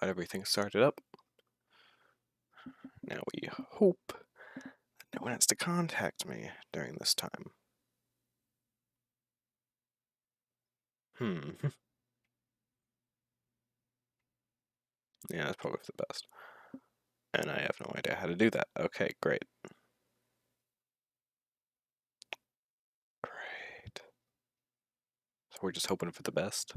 Got everything started up. Now we hope that no one has to contact me during this time. Hmm. yeah, that's probably for the best. And I have no idea how to do that. Okay, great. Great. So we're just hoping for the best.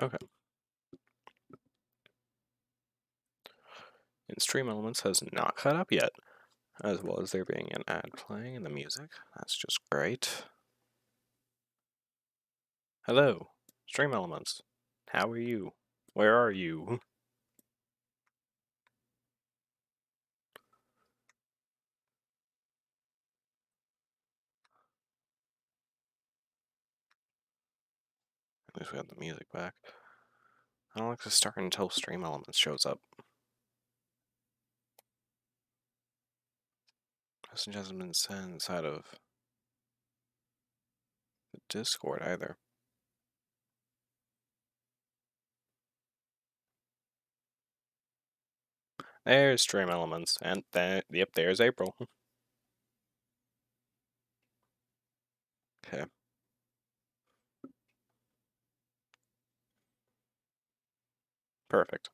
Okay. And Stream Elements has not caught up yet, as well as there being an ad playing in the music. That's just great. Hello, Stream Elements. How are you? Where are you? At least we have the music back. I don't like to start until Stream Elements shows up. Message hasn't been sent inside of the Discord either. There's Stream Elements, and that, yep, there's April. okay. Perfect.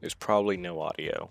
There's probably no audio.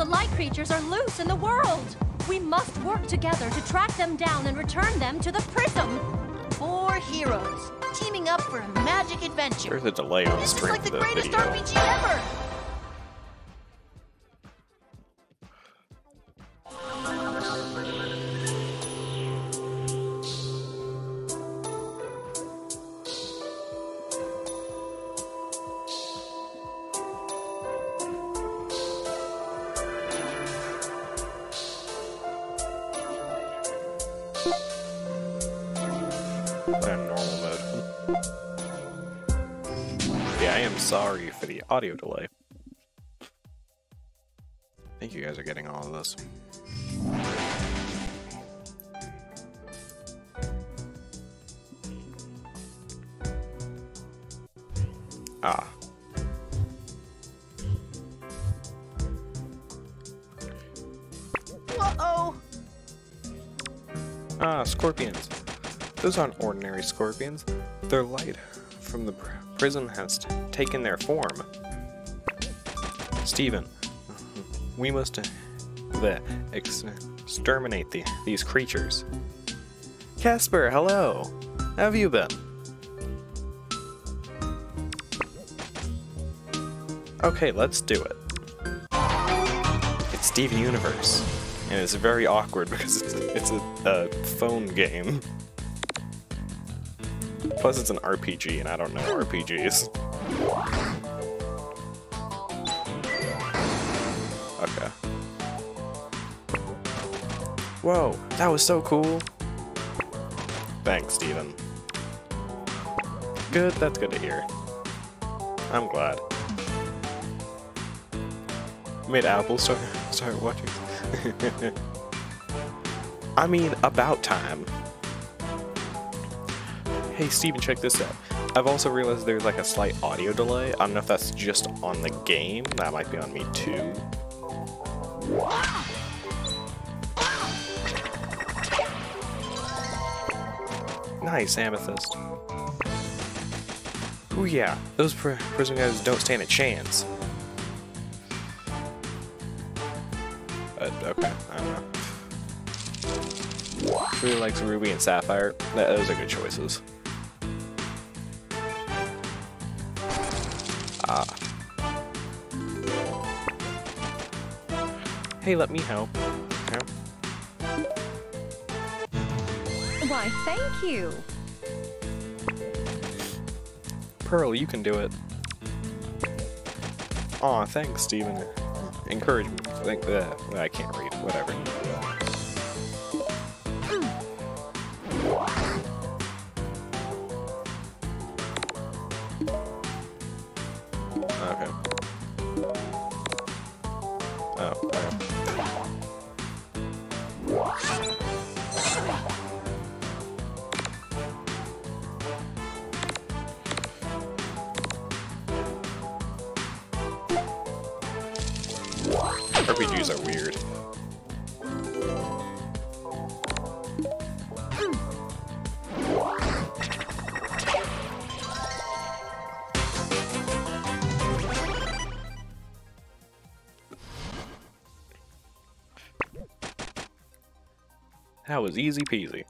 The light creatures are loose in the world! We must work together to track them down and return them to the prism! Four heroes teaming up for a magic adventure. There's a delay on This is like the for greatest video. RPG ever. Normal mode. Yeah, I am sorry for the audio delay. I think you guys are getting all of this. Those aren't ordinary scorpions. They're light from the pr- prism has taken their form. Steven, we must uh, the ex- exterminate the, these creatures. Casper, hello. How have you been? Okay, let's do it. It's Steven Universe, and it's very awkward because it's it's a, a phone game. Plus, it's an RPG, and I don't know RPGs. Okay. Whoa, that was so cool. Thanks, Steven. Good, that's good to hear. I'm glad. Made Apple start start watching. I mean, about time. Hey Steven, check this out. I've also realized there's like a slight audio delay. I don't know if that's just on the game. That might be on me too. Nice, Amethyst. Ooh yeah, those pr prism guys don't stand a chance. Uh, okay, I don't know. Really likes Ruby and Sapphire. Th those are good choices. Hey, let me help. Help. Why, thank you. Pearl, you can do it. Aw, thanks, Steven. Encouragement. Think that. Uh, I can't read. Whatever. Was easy peasy.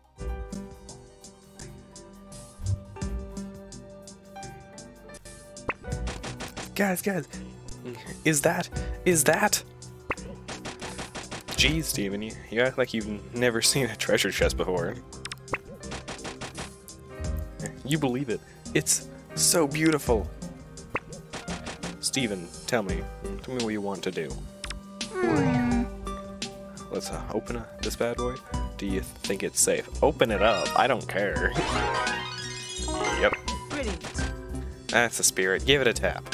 Guys, guys, is that, is that? Geez, Steven, you, you act like you've never seen a treasure chest before. You believe it. It's so beautiful. Steven, tell me. Tell me what you want to do. Let's uh, open uh, this bad boy. Do you think it's safe? Open it up. I don't care. yep. That's the spirit. Give it a tap.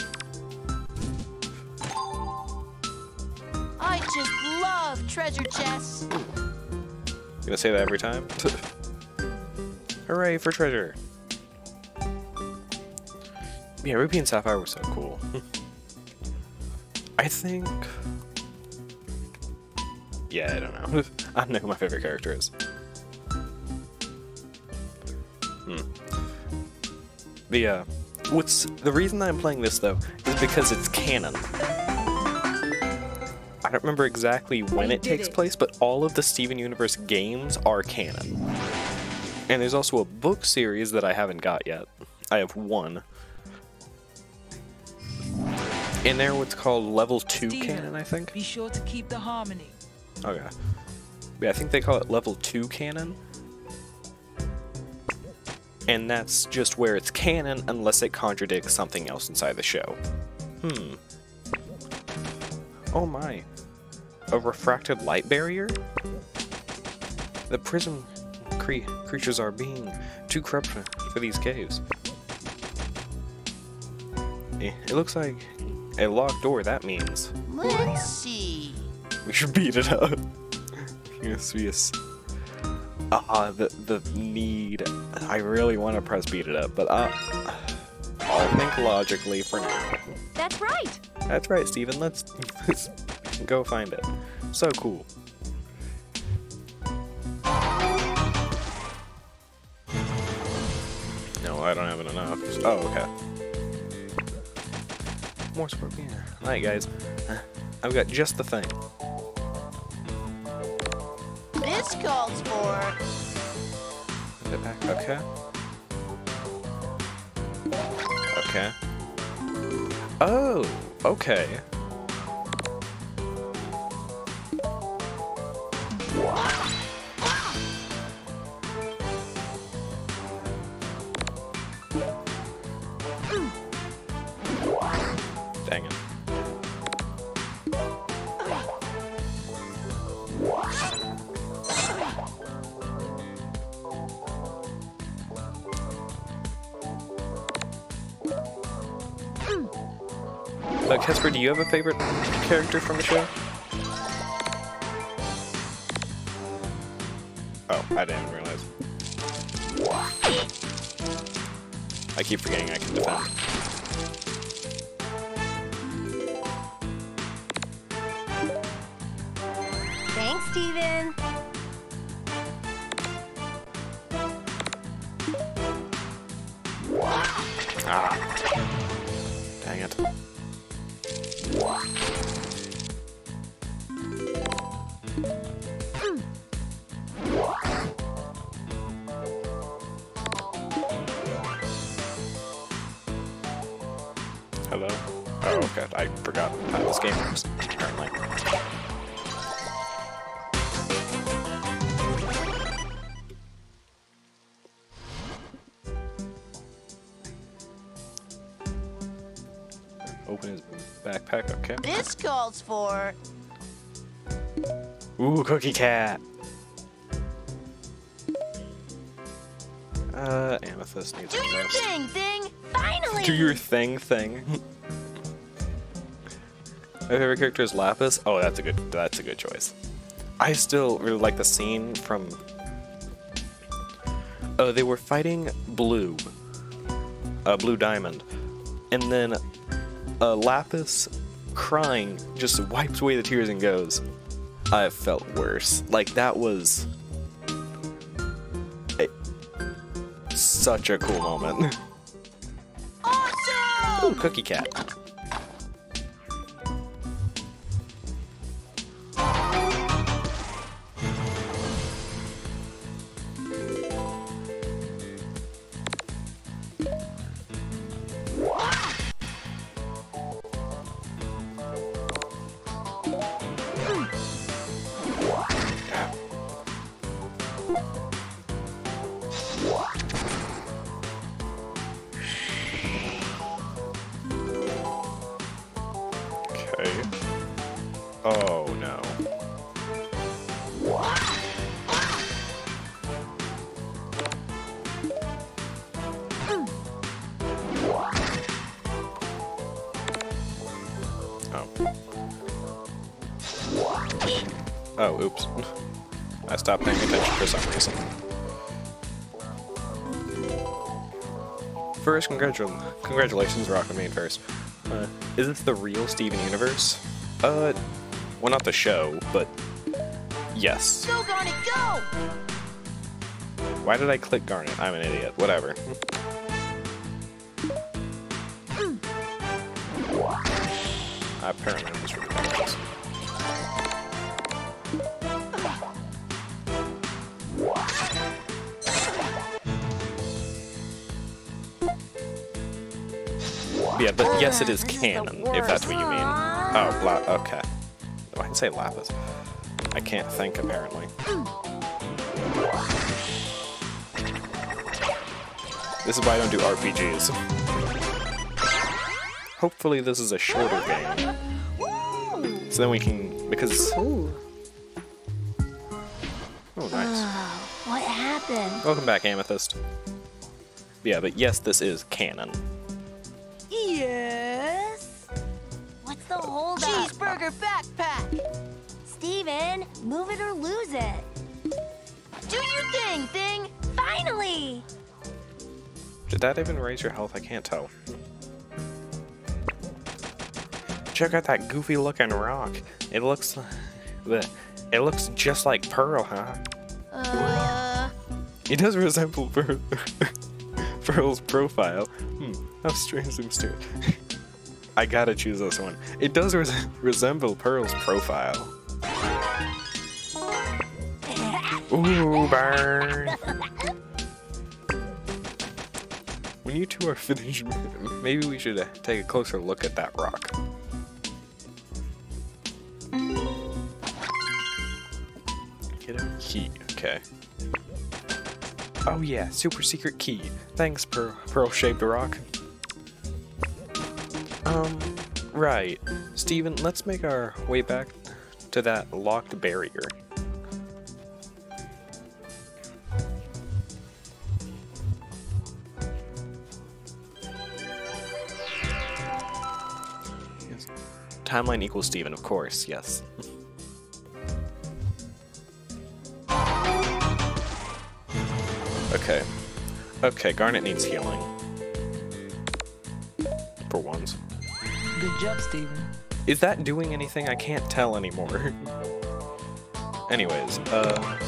I just love treasure chests. You gonna say that every time? Hooray for treasure! Yeah, Ruby and Sapphire were so cool. I think... Yeah, I don't know. I don't know who my favorite character is. Hmm. The, uh, what's... The reason that I'm playing this, though, is because it's canon. I don't remember exactly when it takes place, but all of the Steven Universe games are canon. And there's also a book series that I haven't got yet. I have one. In there, what's called Level 2 Steven, canon, I think? Be sure to keep the harmony. Okay. I think they call it Level 2 canon. And that's just where it's canon unless it contradicts something else inside the show. Hmm. Oh my. A refracted light barrier? The prism cre creatures are being too corrupt for, for these caves. Eh, It looks like a locked door, that means. Let's see. We should beat it up. Yes, yes. Ah, the the need. I really want to press beat it up, but uh, I'll think logically for now. That's right. That's right, Steven. Let's, let's go find it. So cool. No, I don't have it enough. Oh, okay. More scorpion. Alright, guys. I've got just the thing. Calls for. Okay. Okay. Oh, okay. You have a favorite character from the show? Oh, I didn't realize. I keep forgetting I can defend. Open his backpack, okay. This calls for Ooh, cookie cat. Uh, amethyst needs do a your rest. thing, thing. Finally. Do your thing, thing. My favorite character is Lapis. Oh, that's a good. That's a good choice. I still really like the scene from. Oh, they were fighting Blue, uh, Blue Diamond, and then uh, Lapis, crying, just wipes away the tears and goes. I felt worse. Like that was. a- such a cool moment. Awesome. Ooh, cookie cat. Congratul congratulations, Rocket Main first. Uh, is this the real Steven Universe? Uh, well, not the show, but yes. Go, Garnet, go. Why did I click Garnet? I'm an idiot. Whatever. Apparently, I'm just really Yeah, but yes, it is canon, if that's what you mean. Oh, la- okay. Oh, I can say lapis. I can't think, apparently. This is why I don't do RPGs. Hopefully this is a shorter game. So then we can, because... Oh, nice. What happened? Welcome back, Amethyst. Yeah, but yes, this is canon. Move it or lose it. Do your thing, thing. Finally! Did that even raise your health? I can't tell. Check out that goofy looking rock. It looks... bleh. It looks just like Pearl, huh? Uh, It does resemble Pearl, Pearl's profile. Hmm, how strangely mysterious. I gotta choose this one. It does res resemble Pearl's profile. Ooh, burn! When you two are finished, maybe we should uh, take a closer look at that rock. Get a key, okay. Oh yeah, super secret key. Thanks, Pearl, Pearl shaped rock. Um, Right. Steven, let's make our way back to that locked barrier. Timeline equals Steven, of course, yes. okay. Okay, Garnet needs healing. For once. Good job, Steven. Is that doing anything? I can't tell anymore. Anyways, uh...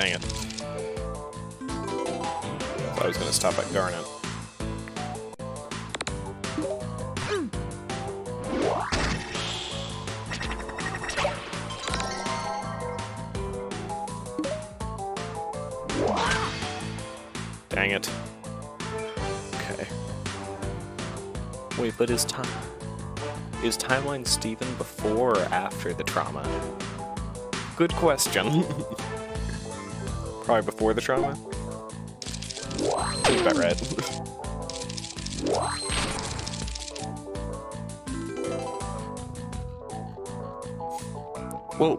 Dang it. I was gonna stop at Garnet. Dang it. Okay. Wait, but is time is timeline Steven before or after the trauma? Good question. Probably before the trauma. Seems about right. well,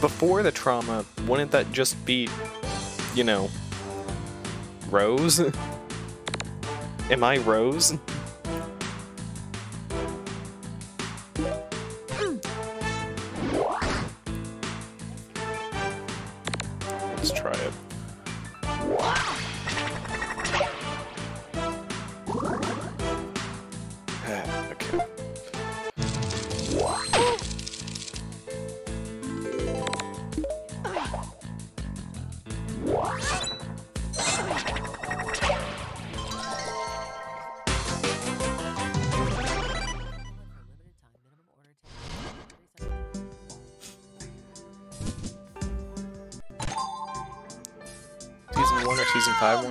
before the trauma, wouldn't that just be, you know, Rose? Am I Rose?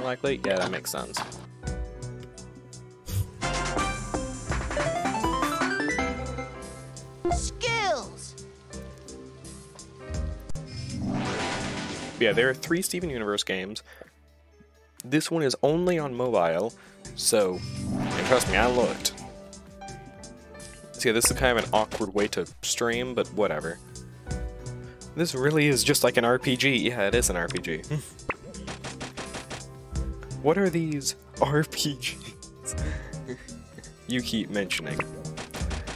Likely? Yeah, that makes sense. Skills! Yeah, there are three Steven Universe games. This one is only on mobile, so, and trust me, I looked. So yeah, this is kind of an awkward way to stream, but whatever. This really is just like an RPG. Yeah, it is an RPG. what are these RPGs you keep mentioning?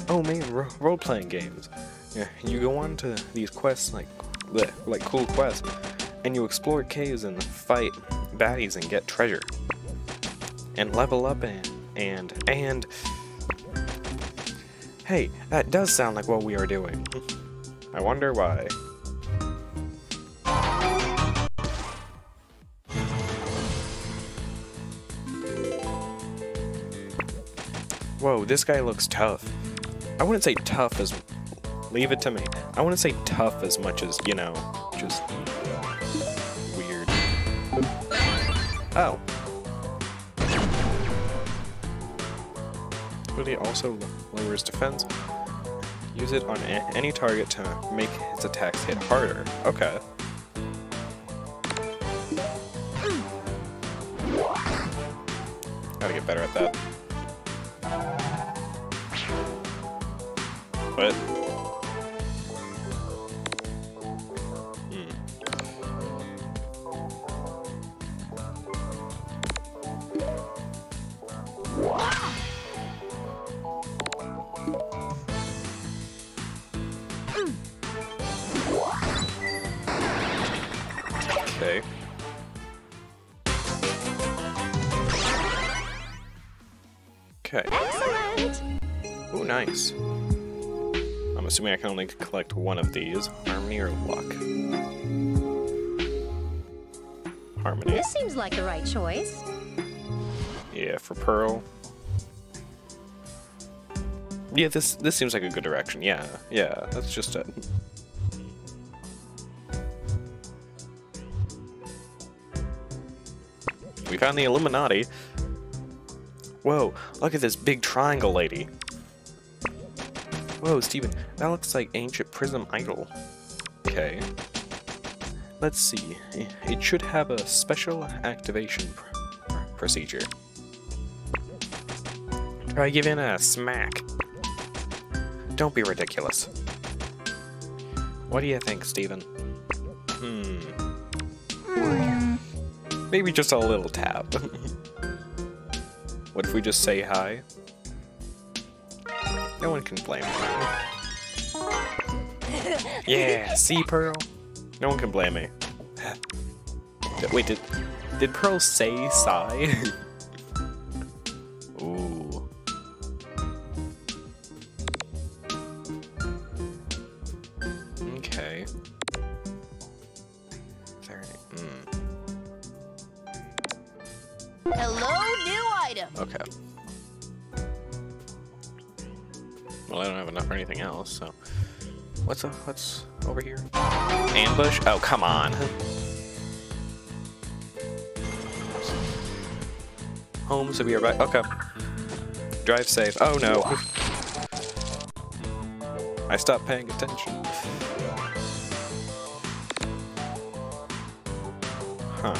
Oh man, ro- role-playing games. Yeah, you go on to these quests like, bleh, like cool quests, and you explore caves and fight baddies and get treasure, and level up and and and. Hey, that does sound like what we are doing. I wonder why. This guy looks tough. I wouldn't say tough as. Leave it to me. I wouldn't say tough as much as, you know, just. weird. Oh. Ability also lowers defense. Use it on any target to make his attacks hit harder. Okay. Assuming I can only collect one of these. Harmony or luck? Harmony. This seems like the right choice. Yeah, for Pearl. Yeah, this this seems like a good direction. Yeah, yeah, that's just it. We found the Illuminati. Whoa, look at this big triangle lady. Whoa, Steven, that looks like ancient prism idol. Okay. Let's see. It should have a special activation pr procedure. Try giving it a smack. Don't be ridiculous. What do you think, Steven? Hmm. Maybe just a little tap. what if we just say hi? No one can blame me. yeah, see, Pearl? No one can blame me. Wait, did did Pearl say sigh? What's what's over here? Ambush? Oh, come on. Home, so we are back. Okay. Drive safe. Oh no. I stopped paying attention. Huh.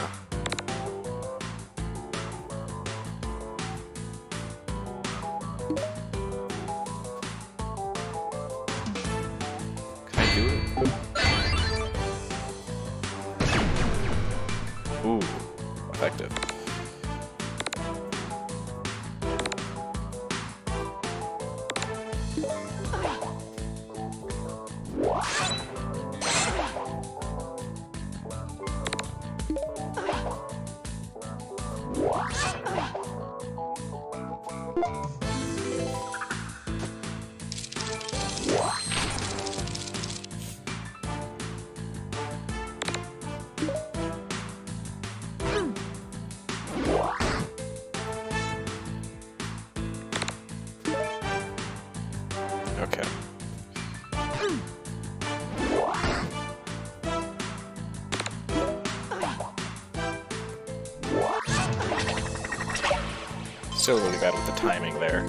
Timing there.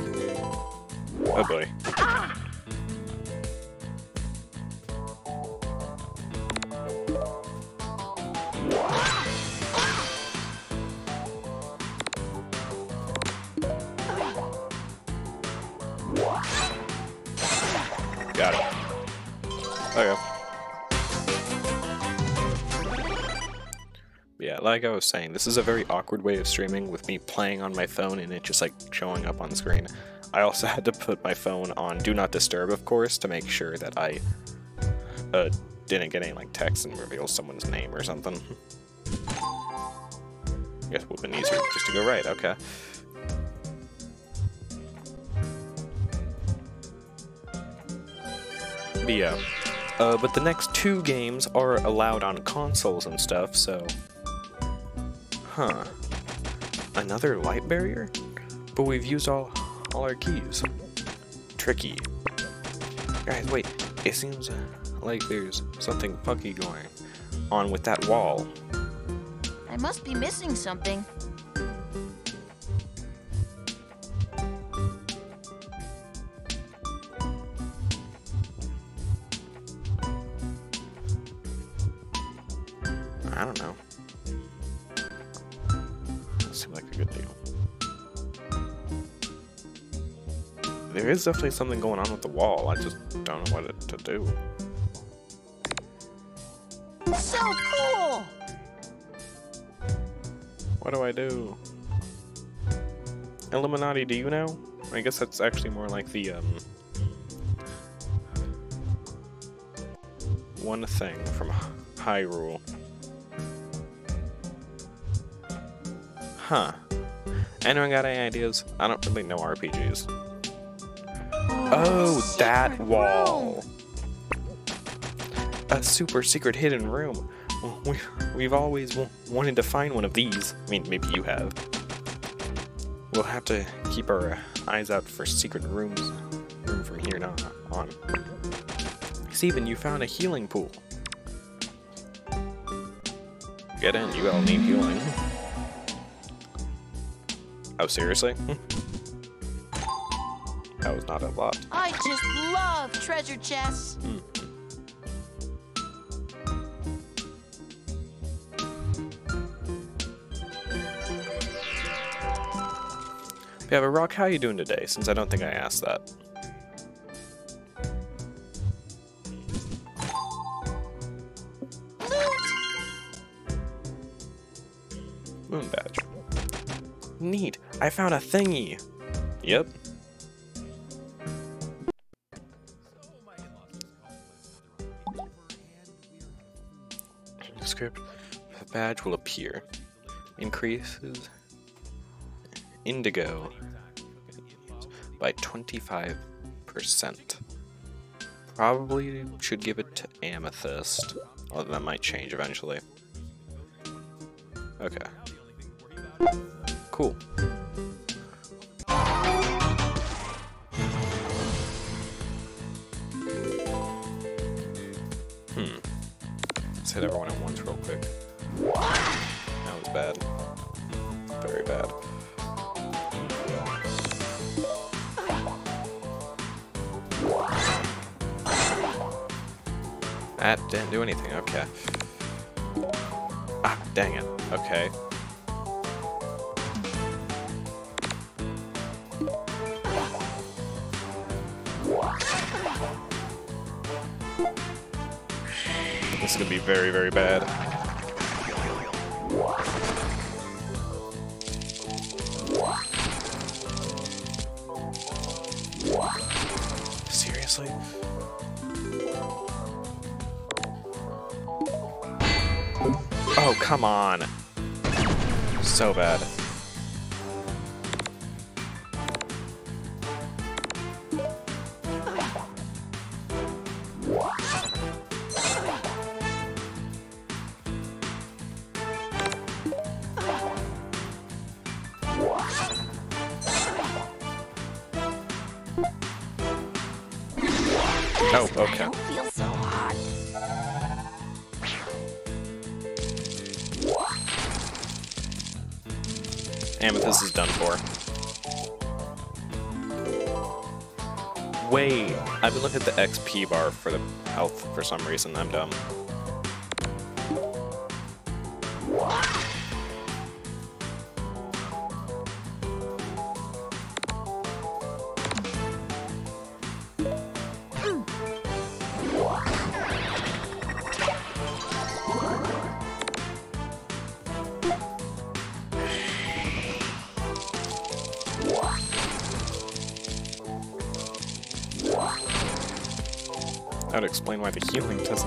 Oh boy. Like I was saying, this is a very awkward way of streaming with me playing on my phone and it just like showing up on screen. I also had to put my phone on Do Not Disturb, of course, to make sure that I uh, didn't get any like text and reveal someone's name or something. I Guess it would have been easier just to go right, okay. But yeah. Uh, but the next two games are allowed on consoles and stuff, so. Huh. Another light barrier? But we've used all, all our keys. Tricky. Guys, wait. It seems uh, like there's something funky going on with that wall. I must be missing something. That seemed like a good deal. there is definitely something going on with the wall. I just don't know what to do. So cool! What do I do? Illuminati, do you know? I guess that's actually more like the, um... One thing from Hyrule. Huh. Anyone got any ideas? I don't really know RPGs. Oh, that wall! A super secret hidden room. We, we've always w- wanted to find one of these. I mean, maybe you have. We'll have to keep our eyes out for secret rooms room from here on. on. Steven, you found a healing pool. Get in, you all need healing. Oh, seriously? that was not a lot. I just love treasure chests. Yeah, but Rock, how you doing today? Since I don't think I asked that. Moon badge. Neat. I found a thingy. Yep. Script. The badge will appear. Increases indigo by 25%. Probably should give it to amethyst. Although that might change eventually. Okay. Cool. Anything, okay. Ah, dang it. Okay. This is gonna be very, very bad. So bad. Oh, okay. I've been looking at the XP bar for the health for some reason. I'm dumb.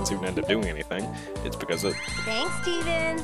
Doesn't to end up doing anything. It's because it, Thanks, Steven.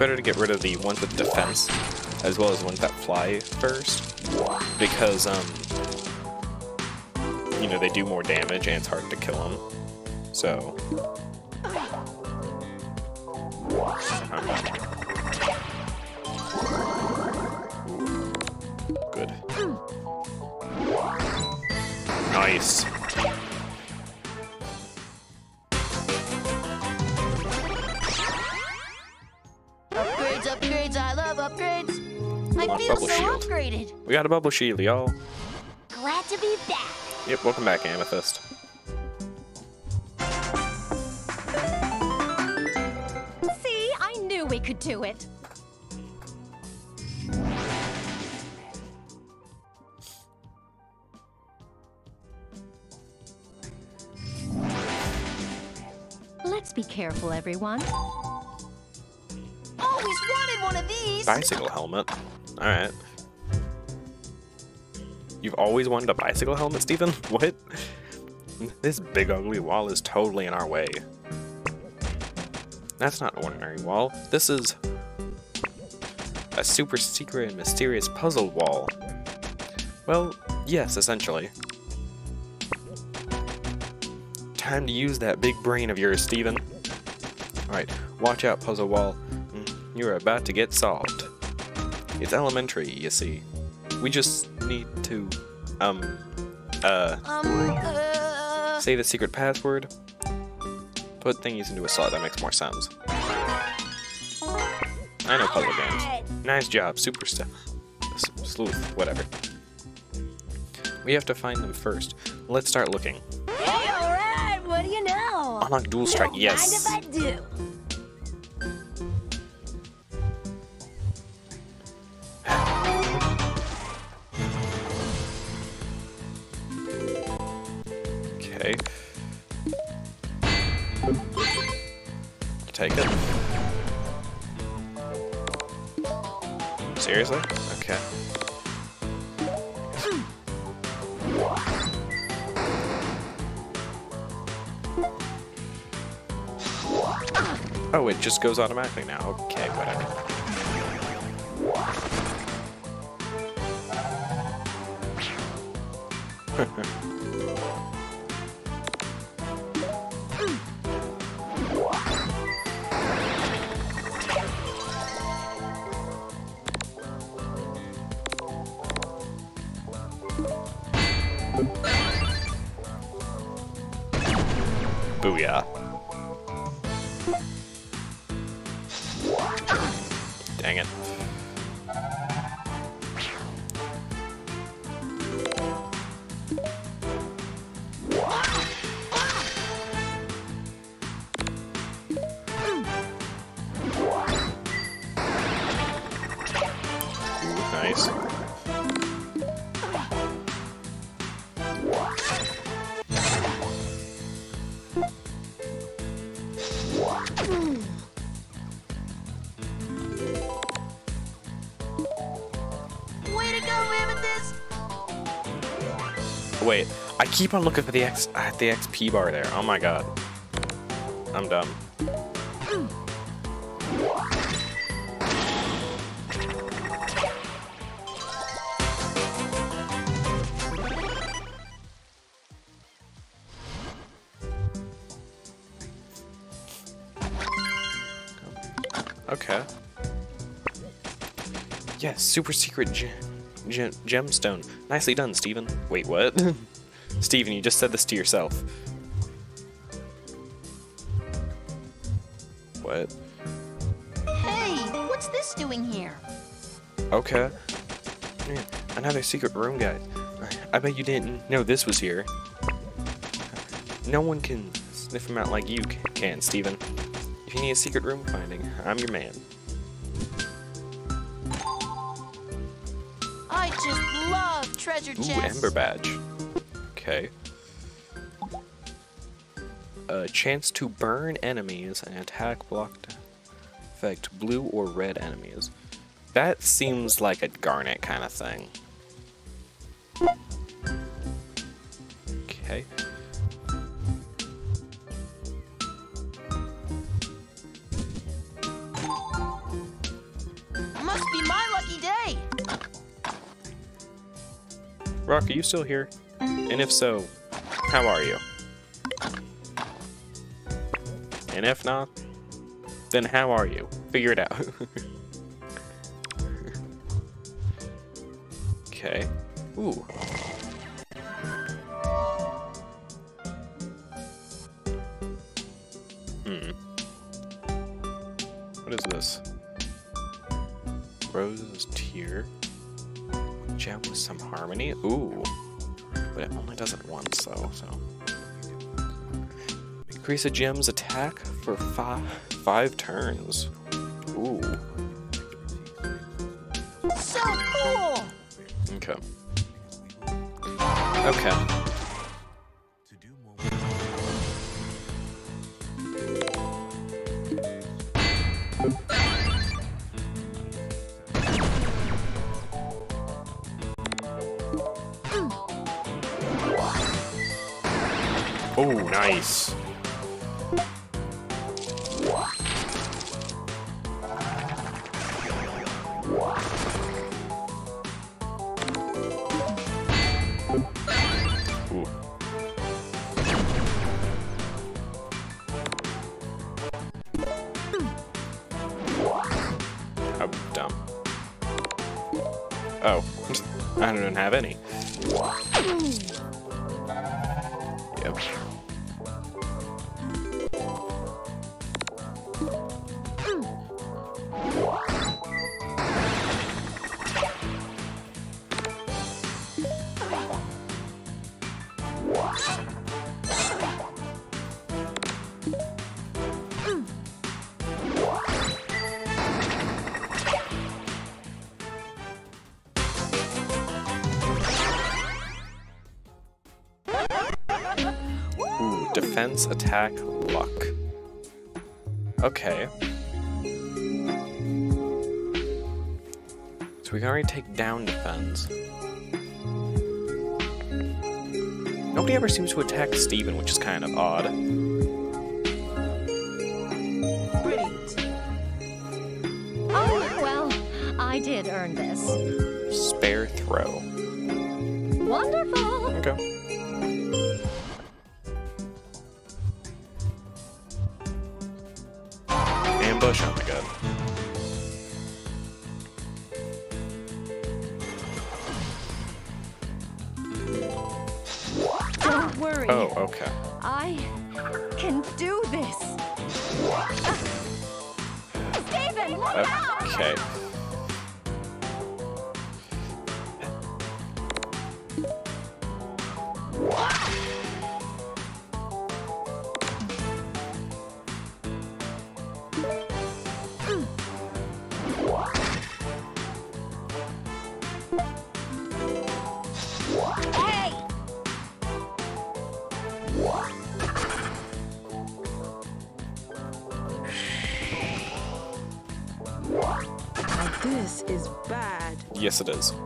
Better to get rid of the ones with defense, as well as ones that fly first, because, um, you know, they do more damage and it's hard to kill them. So, Good. Nice. We got a bubble shield, y'all. Glad to be back. Yep, welcome back, Amethyst. See, I knew we could do it. Let's be careful, everyone. Always wanted one of these. Bicycle helmet. Alright. You've always wanted a bicycle helmet, Steven? What? This big ugly wall is totally in our way. That's not ordinary wall. This is a super secret and mysterious puzzle wall. Well, yes, essentially. Time to use that big brain of yours, Steven. Alright, watch out, puzzle wall. Mm, You're about to get solved. It's elementary, you see. We just need to, um, uh, Um, uh, say the secret password. Put thingies into a slot, that makes more sense. I know puzzle games. Nice job, super st- s- sleuth, whatever. We have to find them first. Let's start looking. hey, alright, what do you know? Unlock dual strike, yes. Mind if I do? Just goes automatically now. Okay, whatever. Wait, I keep on looking for the X at the XP bar there. Oh my god. I'm dumb. Okay. Yes, super secret gem, gem, gemstone. Nicely done, Steven. Wait, what? Steven, you just said this to yourself. What? Hey, what's this doing here? Okay. Eh, another secret room, guys. I bet you didn't know this was here. No one can sniff them out like you can, Steven. If you need a secret room finding, I'm your man. Treasure Ooh. Ember Badge. Okay. A chance to burn enemies and attack blocked affect blue or red enemies. That seems like a Garnet kind of thing. Okay. Rock, are you still here? And if so, how are you? And if not, then how are you? Figure it out. okay. Ooh. Hmm. What is this? Rose's tear. Gem with some harmony. Ooh. But it only does it once though, so. Increase a gem's attack for five five turns. Ooh. So cool! Okay. Okay. Defense, attack, luck. Okay. So we can already take down defense. Nobody ever seems to attack Steven, which is kind of odd. Oh, well, I did earn this. Spare throw. Wonderful! Okay. Bad.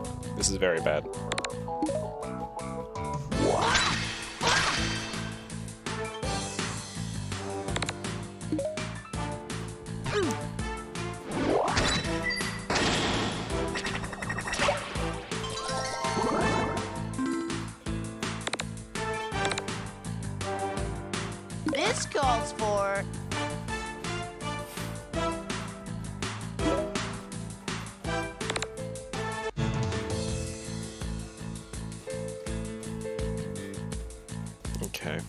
Okay.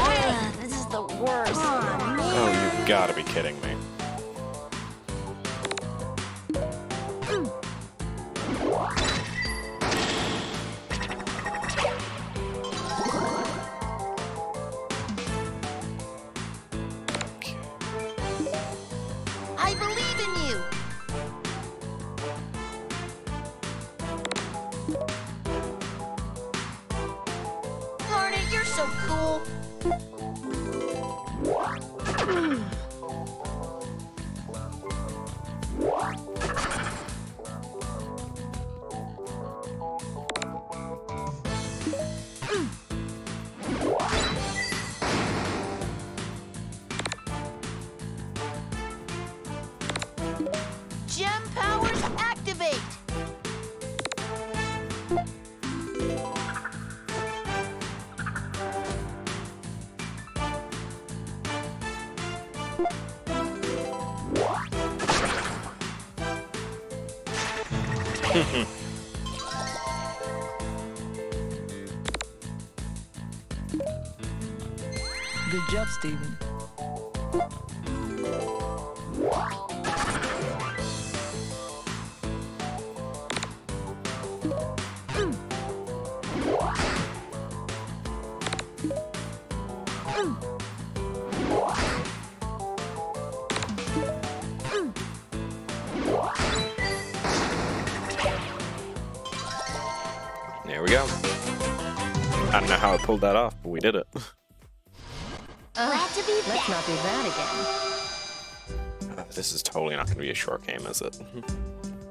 Ugh, this is the worst. Oh, you've got to be kidding me. Pulled that off, but we did it. Glad to be Let's not do that again. Uh, This is totally not going to be a short game, is it?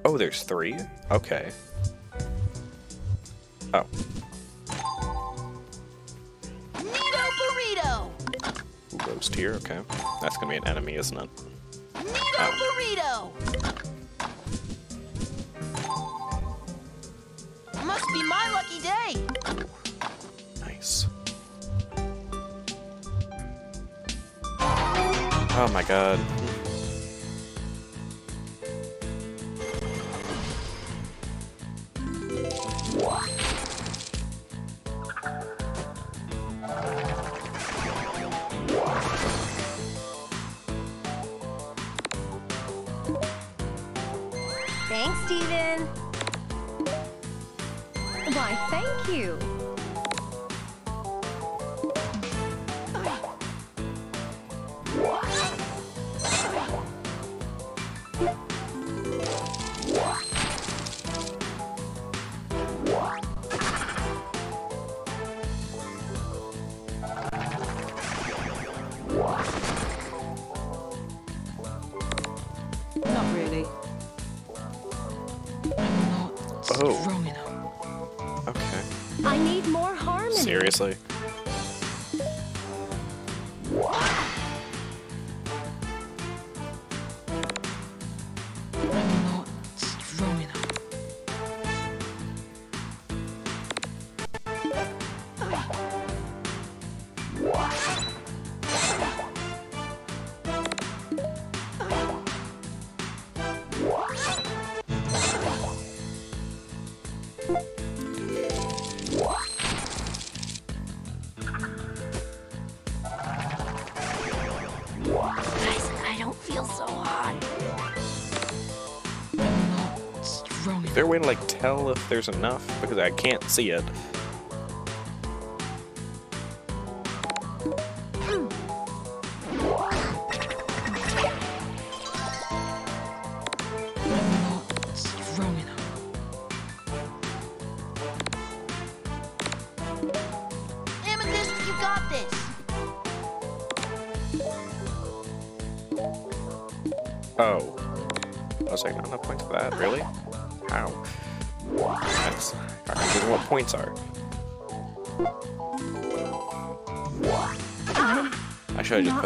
Oh, there's three? Okay. Oh, Neato burrito. Ooh, roast here, okay. That's going to be an enemy, isn't it? Neato burrito. Must be my lucky day. Oh my god. Way to like tell if there's enough? Because I can't see it.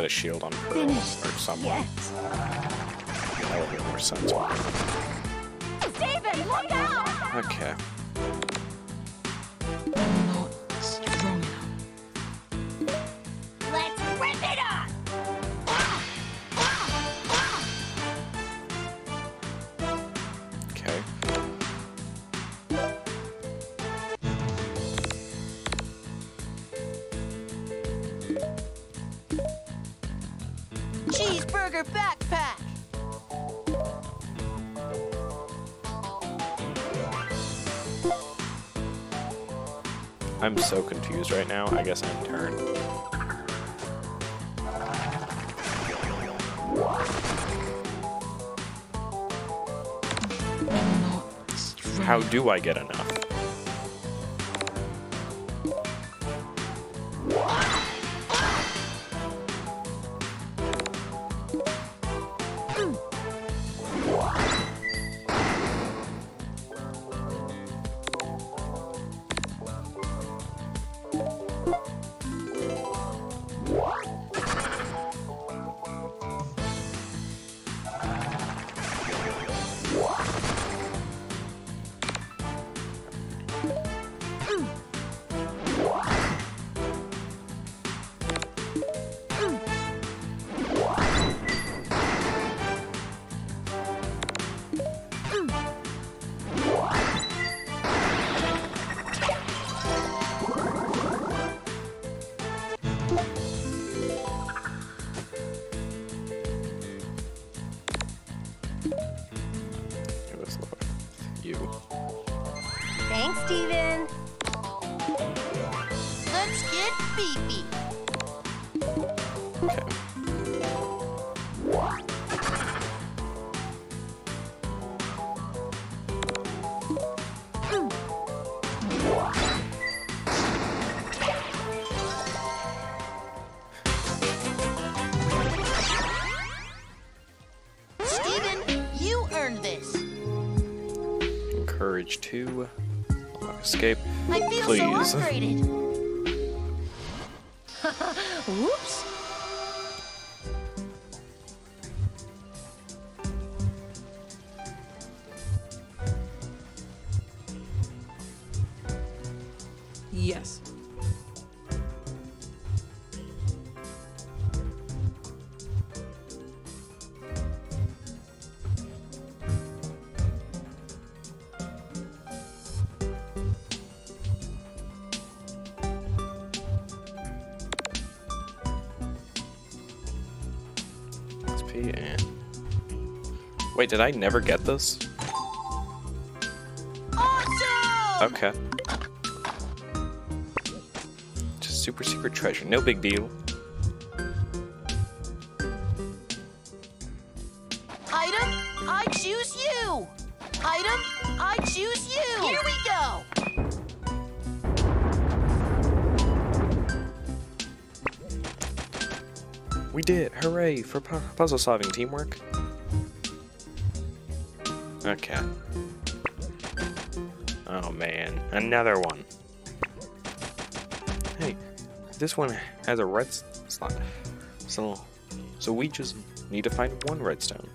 Put a shield on Pearl or someone. That would make more sense. Confused right now. I guess I'm turn. How do I get enough? Two. Lock uh, escape. Please. Wait, did I never get this? Awesome! Okay. Just super secret treasure. No big deal. Item, I choose you. Item, I choose you. Here we go. We did! Hooray! For pu- puzzle solving teamwork. Another one. Hey, this one has a red slot. So, so we just need to find one redstone.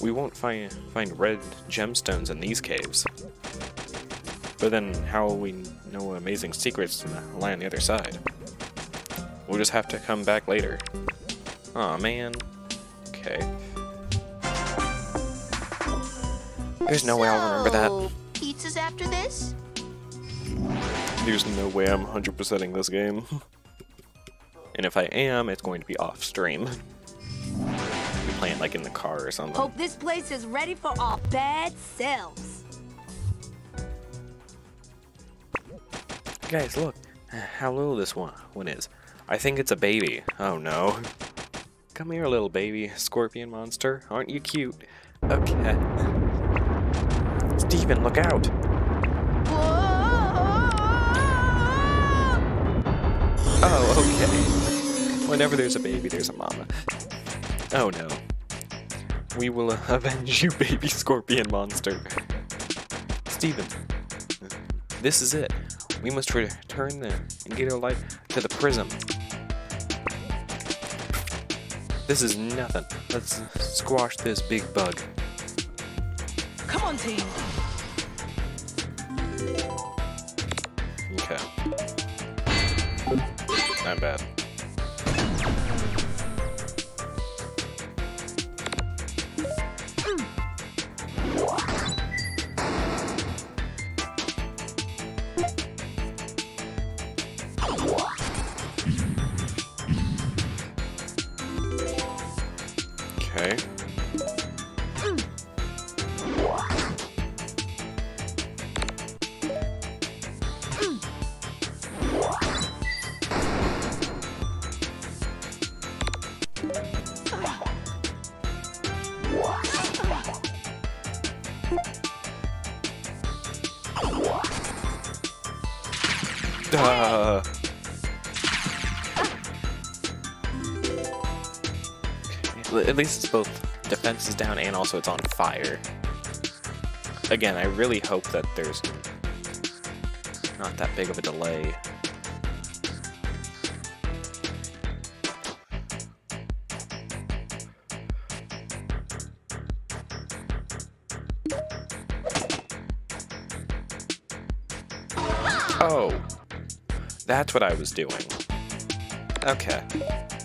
We won't find find red gemstones in these caves. But then, how will we know amazing secrets lie on the other side? We'll just have to come back later. Aw, man. Okay. There's no way I'll remember that. There's no way I'm 100%ing this game. and if I am, it's going to be off stream. Be playing like in the car or something. Hope this place is ready for our bad selves. Guys, look how little this one, one is. I think it's a baby. Oh no. Come here, little baby scorpion monster. Aren't you cute? Okay. Steven, look out! Whenever there's a baby, there's a mama. Oh no. We will avenge you, baby scorpion monster. Steven, this is it. We must return the and get our life to the prism. This is nothing. Let's squash this big bug. Come on, team. Okay. Not bad. At least it's both defense is down and also it's on fire. Again, I really hope that there's not that big of a delay. Oh, that's what I was doing. Okay. Okay.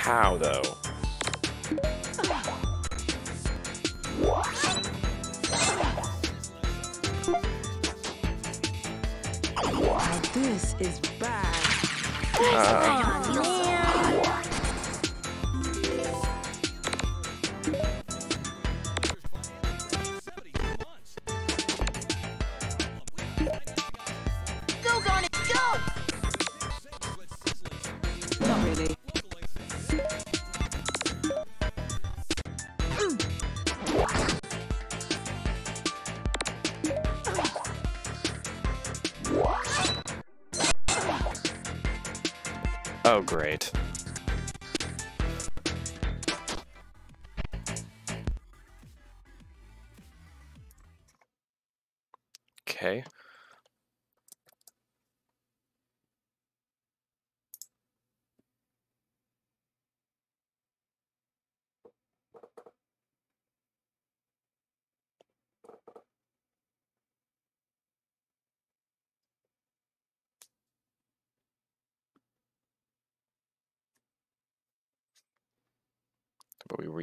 How though? Now this is bad. Uh-huh. Go, Oh, great.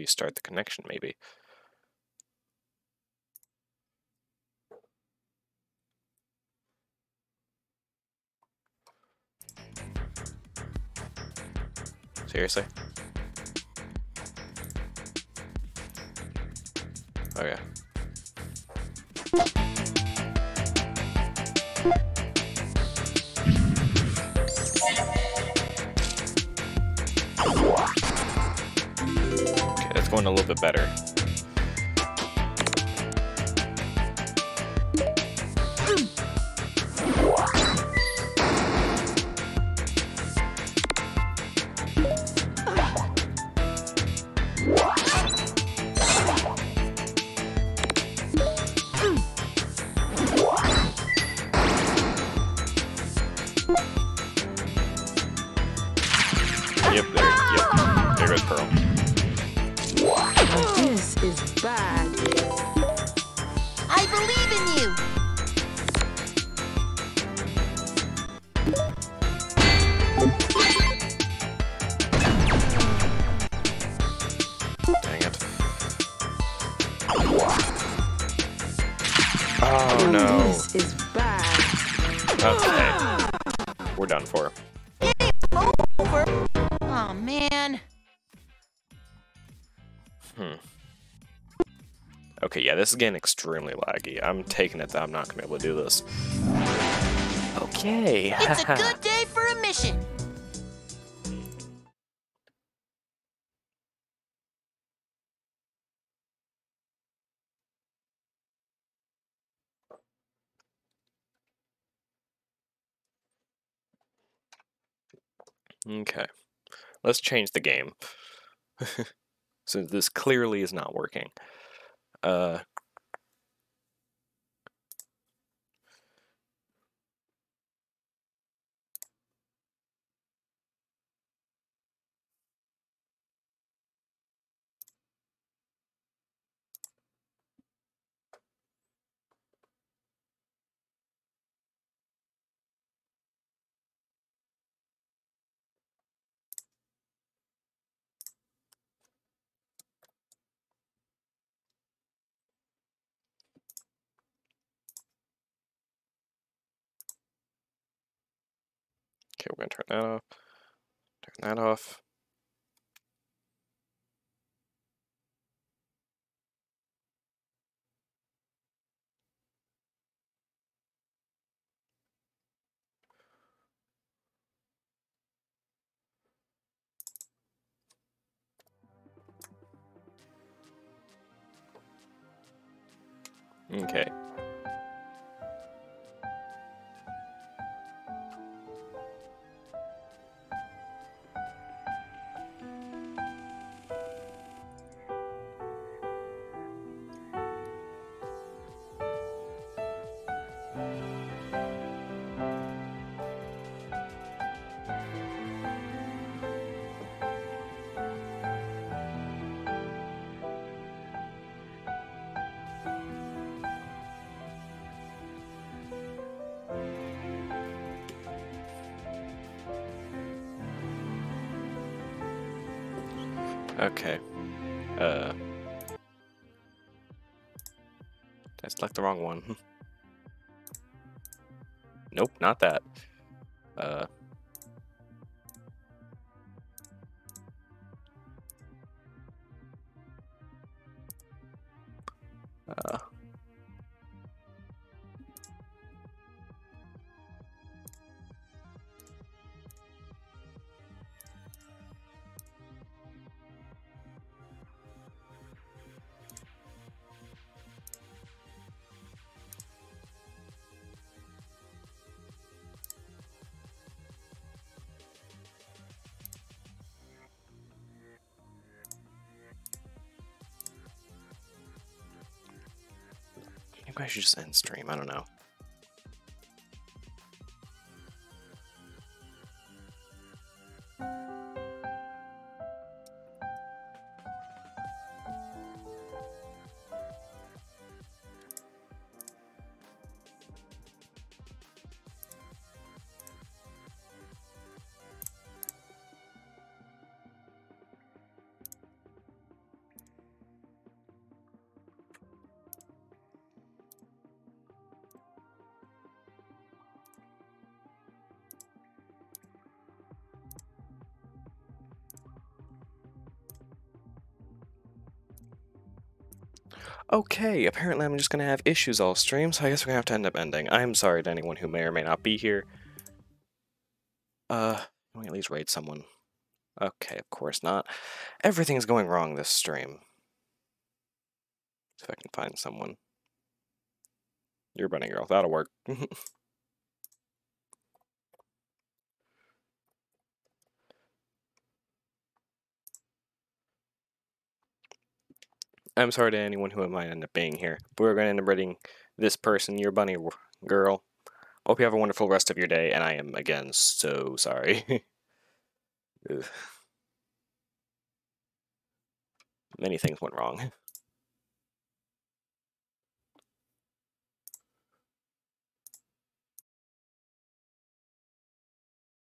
We restart the connection, maybe. Seriously? Oh. Okay, going a little bit better. This is getting extremely laggy. I'm taking it that I'm not gonna be able to do this. Okay. It's a good day for a mission. Okay. Let's change the game. Since this clearly is not working. Uh Okay, we're gonna turn that off. Turn that off. Okay. Select the wrong one. nope, not that. Uh. Maybe I should just end stream. I don't know. Okay, apparently I'm just gonna have issues all stream, so I guess we're gonna have to end up ending. I'm sorry to anyone who may or may not be here. Uh, can we at least raid someone? Okay, of course not. Everything's going wrong this stream. If I can find someone. You're bunny girl, that'll work. I'm sorry to anyone who might end up being here, but we're going to end up rating this person, your bunny girl. Hope you have a wonderful rest of your day, and I am again so sorry. Many things went wrong.